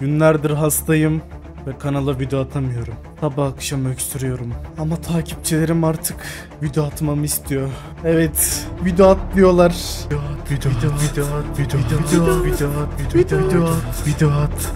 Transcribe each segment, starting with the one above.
Günlerdir hastayım ve kanala video atamıyorum. Sabah akşam öksürüyorum. Ama takipçilerim artık video atmamı istiyor. Evet, video at diyorlar. Video at, video at, video at, video at, video at, video at, video at, video at, video at.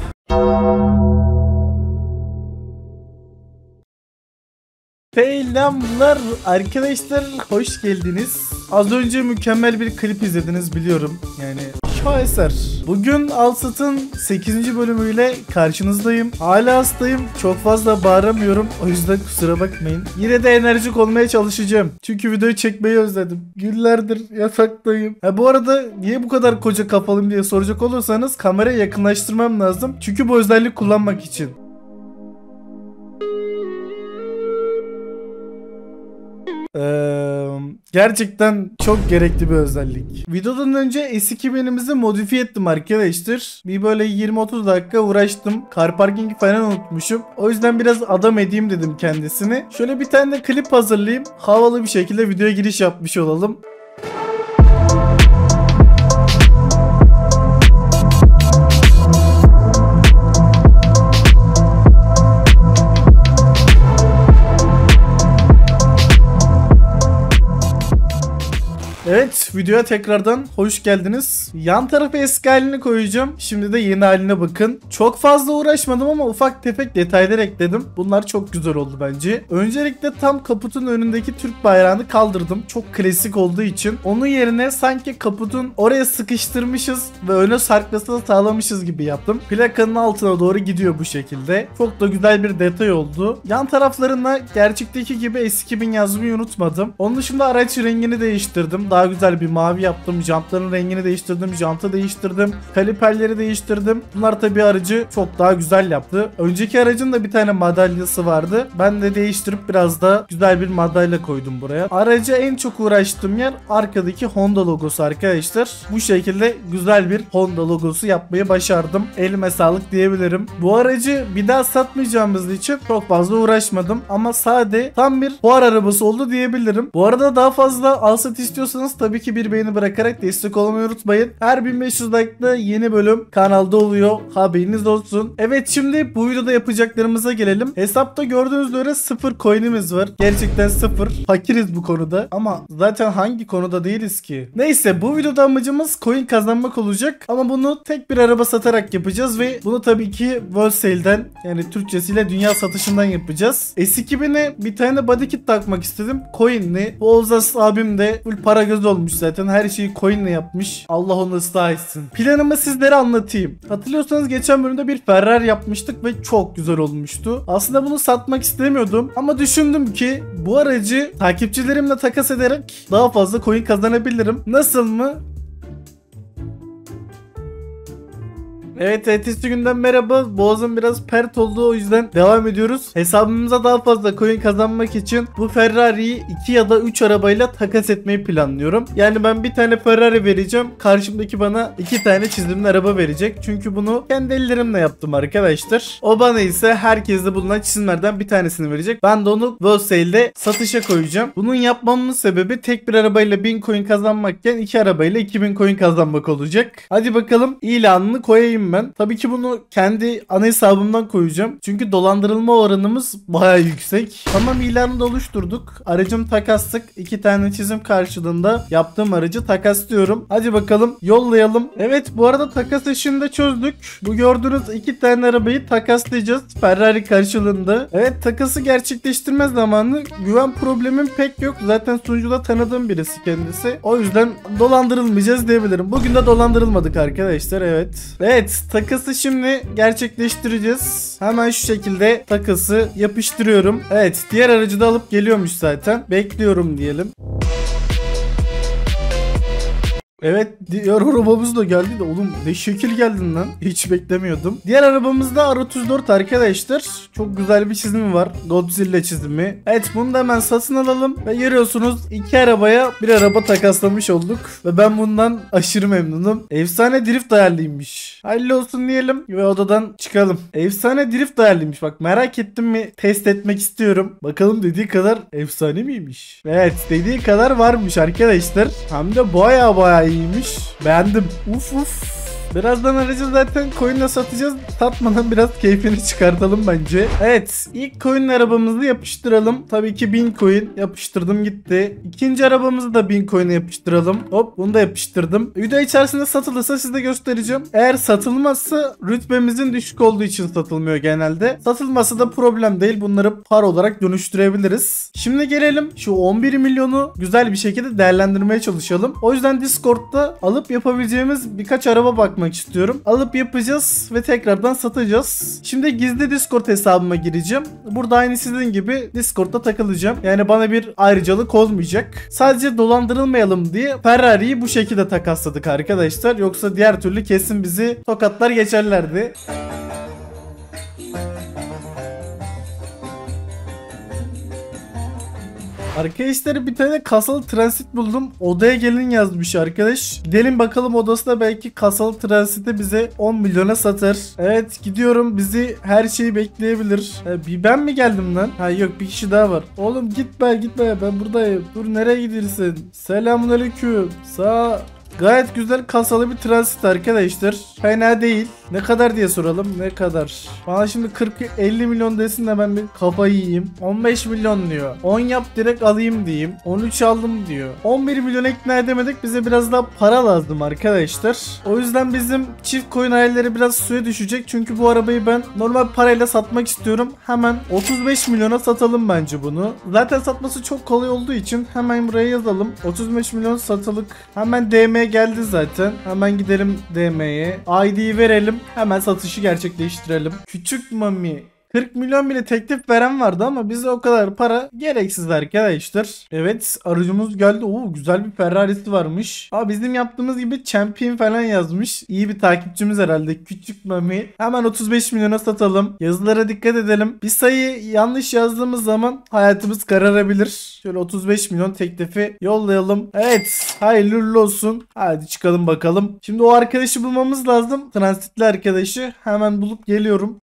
Selamlar arkadaşlar hoş geldiniz. Az önce mükemmel bir klip izlediniz biliyorum. Yani şaheser. Bugün Alsat'ın 8. bölümüyle karşınızdayım. Hala hastayım. Çok fazla bağıramıyorum. O yüzden kusura bakmayın. Yine de enerjik olmaya çalışacağım. Çünkü videoyu çekmeyi özledim. Günlerdir yataktayım. Ha bu arada niye bu kadar koca kafalıyım diye soracak olursanız kamerayı yakınlaştırmam lazım. Çünkü bu özelliği kullanmak için. Ee, gerçekten çok gerekli bir özellik. Videodan önce S2000'imizi modifiye ettim arkadaşlar. Bir böyle 20-30 dakika uğraştım. Car parkingi falan unutmuşum. O yüzden biraz adam edeyim dedim kendisini. Şöyle bir tane de klip hazırlayayım. Havalı bir şekilde videoya giriş yapmış olalım. Videoya tekrardan hoş geldiniz. Yan tarafa eski halini koyacağım. Şimdi de yeni haline bakın. Çok fazla uğraşmadım ama ufak tefek detaylar ekledim. Bunlar çok güzel oldu bence. Öncelikle tam kaputun önündeki Türk bayrağını kaldırdım. Çok klasik olduğu için. Onun yerine sanki kaputun oraya sıkıştırmışız ve öne sarkmasını sağlamışız gibi yaptım. Plakanın altına doğru gidiyor bu şekilde. Çok da güzel bir detay oldu. Yan taraflarına gerçekteki gibi S2000 yazmayı unutmadım. Onun dışında araç rengini değiştirdim. Daha güzel bir mavi yaptım. Jantların rengini değiştirdim. Jantı değiştirdim. Kaliperleri değiştirdim. Bunlar tabii aracı çok daha güzel yaptı. Önceki aracın da bir tane madalyası vardı. Ben de değiştirip biraz da güzel bir madalya koydum buraya. Araca en çok uğraştığım yer arkadaki Honda logosu arkadaşlar. Bu şekilde güzel bir Honda logosu yapmayı başardım. Elime sağlık diyebilirim. Bu aracı bir daha satmayacağımız için çok fazla uğraşmadım. Ama sade tam bir fuar arabası oldu diyebilirim. Bu arada daha fazla alsat istiyorsanız tabii ki bir beğeni bırakarak destek olmayı unutmayın. Her 1500 like'da yeni bölüm kanalda oluyor. Haberiniz olsun. Evet şimdi bu videoda yapacaklarımıza gelelim. Hesapta gördüğünüz üzere sıfır coin'imiz var. Gerçekten sıfır. Fakiriz bu konuda. Ama zaten hangi konuda değiliz ki? Neyse bu videoda amacımız coin kazanmak olacak. Ama bunu tek bir araba satarak yapacağız ve bunu tabii ki World Sale'den yani Türkçesiyle dünya satışından yapacağız. S2000'e bir tane body kit takmak istedim. Coin'li. Bu Oğuzas abim de full para göz olmuş zaten. Her şeyi coin'le yapmış. Allah onu ıslah etsin. Planımı sizlere anlatayım. Hatırlıyorsanız geçen bölümde bir Ferrari yapmıştık ve çok güzel olmuştu. Aslında bunu satmak istemiyordum ama düşündüm ki bu aracı takipçilerimle takas ederek daha fazla coin kazanabilirim. Nasıl mı? Evet ertesi günden merhaba. Boğazım biraz pert oldu o yüzden devam ediyoruz. Hesabımıza daha fazla coin kazanmak için bu Ferrari'yi 2 ya da 3 arabayla takas etmeyi planlıyorum. Yani ben bir tane Ferrari vereceğim. Karşımdaki bana 2 tane çizimli araba verecek. Çünkü bunu kendi ellerimle yaptım arkadaşlar. O bana ise herkeste bulunan çizimlerden bir tanesini verecek. Ben de onu World satışa koyacağım. Bunun yapmamın sebebi tek bir arabayla 1000 coin kazanmakken 2 arabayla 2000 coin kazanmak olacak. Hadi bakalım ilanını koyayım ben. Tabii ki bunu kendi ana hesabımdan koyacağım. Çünkü dolandırılma oranımız baya yüksek. Tamam ilanını da oluşturduk. Aracım takaslık. iki tane çizim karşılığında yaptığım aracı takaslıyorum. Hadi bakalım yollayalım. Evet bu arada takas işini de çözdük. Bu gördüğünüz iki tane arabayı takaslayacağız. Ferrari karşılığında. Evet takası gerçekleştirme zamanı güven problemim pek yok. Zaten sunucuda tanıdığım birisi kendisi. O yüzden dolandırılmayacağız diyebilirim. Bugün de dolandırılmadık arkadaşlar evet. Evet takası şimdi gerçekleştireceğiz. Hemen şu şekilde takası yapıştırıyorum. Evet diğer aracı da alıp geliyormuş zaten. Bekliyorum diyelim. Evet diğer arabamız da geldi de oğlum ne şekil geldin lan. Hiç beklemiyordum. Diğer arabamız da R34 arkadaşlar. Çok güzel bir çizimi var. Godzilla çizimi. Evet bunu da hemen satın alalım. Ve görüyorsunuz iki arabaya bir araba takaslamış olduk. Ve ben bundan aşırı memnunum. Efsane drift ayarlıymış. Hayırlı olsun diyelim ve odadan çıkalım. Efsane drift ayarlıymış. Bak merak ettim mi test etmek istiyorum. Bakalım dediği kadar efsane miymiş? Evet dediği kadar varmış arkadaşlar. Hem de baya baya iyiymiş. Beğendim. Uf uf. Birazdan aracı zaten coin'le satacağız. Satmadan biraz keyfini çıkartalım bence. Evet ilk coin arabamızı yapıştıralım. Tabii ki 1000 coin yapıştırdım gitti. İkinci arabamızı da 1000 coin'e yapıştıralım. Hop bunu da yapıştırdım. Video içerisinde satılırsa size göstereceğim. Eğer satılmazsa rütbemizin düşük olduğu için satılmıyor genelde. Satılması da problem değil. Bunları par olarak dönüştürebiliriz. Şimdi gelelim şu 11 milyonu güzel bir şekilde değerlendirmeye çalışalım. O yüzden Discord'da alıp yapabileceğimiz birkaç araba bakmak istiyorum. Alıp yapacağız ve tekrardan satacağız. Şimdi gizli Discord hesabıma gireceğim. Burada aynı sizin gibi Discord'da takılacağım. Yani bana bir ayrıcalık olmayacak. Sadece dolandırılmayalım diye Ferrari'yi bu şekilde takasladık arkadaşlar. Yoksa diğer türlü kesin bizi tokatlar geçerlerdi. Arkadaşlar bir tane kasalı transit buldum. Odaya gelin yazmış arkadaş. Gidelim bakalım odasına belki kasalı transiti bize 10 milyona satar. Evet gidiyorum. Bizi her şeyi bekleyebilir. Ha, bir ben mi geldim lan? Ha yok bir kişi daha var. Oğlum gitme gitme ben buradayım. Dur nereye gidersin? Selamun aleyküm. Sağ Gayet güzel kasalı bir transit arkadaşlar. Fena değil. Ne kadar diye soralım. Ne kadar? Bana şimdi 40-50 milyon desin de ben bir kafayı yiyeyim. 15 milyon diyor. 10 yap direkt alayım diyeyim. 13 aldım diyor. 11 milyon ikna edemedik. Bize biraz daha para lazım arkadaşlar. O yüzden bizim çift coin hayalleri biraz suya düşecek. Çünkü bu arabayı ben normal parayla satmak istiyorum. Hemen 35 milyona satalım bence bunu. Zaten satması çok kolay olduğu için hemen buraya yazalım. 35 milyon satılık. Hemen DM geldi zaten. Hemen gidelim DM'ye. ID'yi verelim. Hemen satışı gerçekleştirelim. Küçük mami 40 milyon bile teklif veren vardı ama bize o kadar para gereksiz arkadaşlar. Evet aracımız geldi. Oo güzel bir Ferrari'si varmış. Aa bizim yaptığımız gibi champion falan yazmış. İyi bir takipçimiz herhalde. Küçük Mami. Hemen 35 milyona satalım. Yazılara dikkat edelim. Bir sayı yanlış yazdığımız zaman hayatımız kararabilir. Şöyle 35 milyon teklifi yollayalım. Evet hayırlı olsun. Hadi çıkalım bakalım. Şimdi o arkadaşı bulmamız lazım. Transitli arkadaşı. Hemen bulup geliyorum.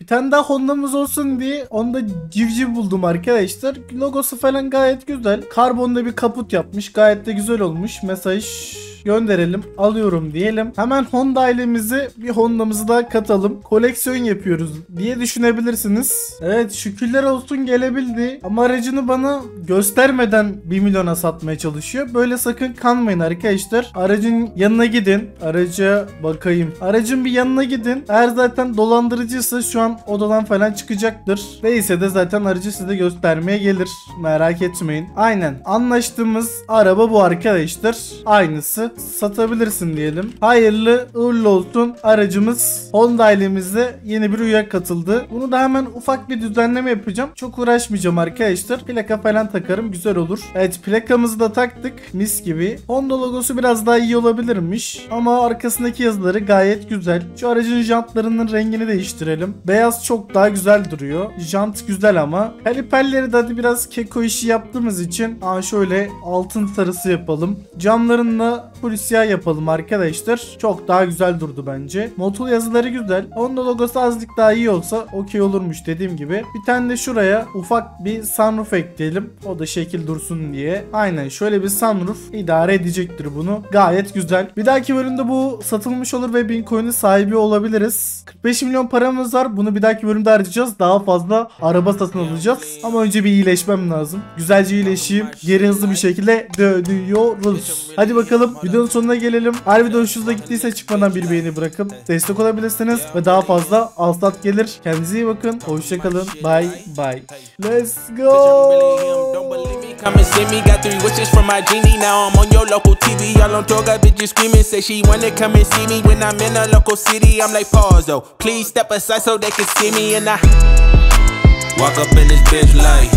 Bir tane daha Honda'mız olsun diye onda civciv buldum arkadaşlar. Logosu falan gayet güzel. Karbonda bir kaput yapmış. Gayet de güzel olmuş. Mesaj gönderelim. Alıyorum diyelim. Hemen Honda ailemizi bir Honda'mızı daha katalım. Koleksiyon yapıyoruz diye düşünebilirsiniz. Evet şükürler olsun gelebildi. Ama aracını bana göstermeden 1 milyona satmaya çalışıyor. Böyle sakın kanmayın arkadaşlar. Aracın yanına gidin. Araca bakayım. Aracın bir yanına gidin. Eğer zaten dolandırıcıysa şu an odadan falan çıkacaktır. Değilse de zaten aracı size göstermeye gelir. Merak etmeyin. Aynen. Anlaştığımız araba bu arkadaşlar. Aynısı satabilirsin diyelim. Hayırlı uğurlu olsun. Aracımız Honda ailemizde yeni bir üye katıldı. Bunu da hemen ufak bir düzenleme yapacağım. Çok uğraşmayacağım arkadaşlar. Plaka falan takarım. Güzel olur. Evet plakamızı da taktık. Mis gibi. Honda logosu biraz daha iyi olabilirmiş. Ama arkasındaki yazıları gayet güzel. Şu aracın jantlarının rengini değiştirelim. Beyaz çok daha güzel duruyor. Jant güzel ama. Kaliperleri de hadi biraz keko işi yaptığımız için aa şöyle altın sarısı yapalım. Camlarında full siyah yapalım arkadaşlar. Çok daha güzel durdu bence. Motul yazıları güzel. Honda logosu azıcık daha iyi olsa okey olurmuş dediğim gibi. Bir tane de şuraya ufak bir sunroof ekleyelim. O da şekil dursun diye. Aynen şöyle bir sunroof idare edecektir bunu. Gayet güzel. Bir dahaki bölümde bu satılmış olur ve 1000 coin'in sahibi olabiliriz. 45 milyon paramız var. Bunu bir dahaki bölümde harcayacağız. Daha fazla araba satın alacağız. Ama önce bir iyileşmem lazım. Güzelce iyileşeyim. Geri hızlı bir şekilde dönüyoruz. Hadi bakalım videonun sonuna gelelim. Eğer video hoşunuza gittiyse çıkmadan bir beğeni bırakıp destek olabilirsiniz. Ve daha fazla alsat gelir. Kendinize iyi bakın. Hoşçakalın. Bye bye. Let's go. Come and see me, got three wishes from my genie. Now I'm on your local TV. All on got bitches screaming. Say she wanna come and see me when I'm in a local city. I'm like, pause though. Please step aside so they can see me. And I walk up in this bitch like.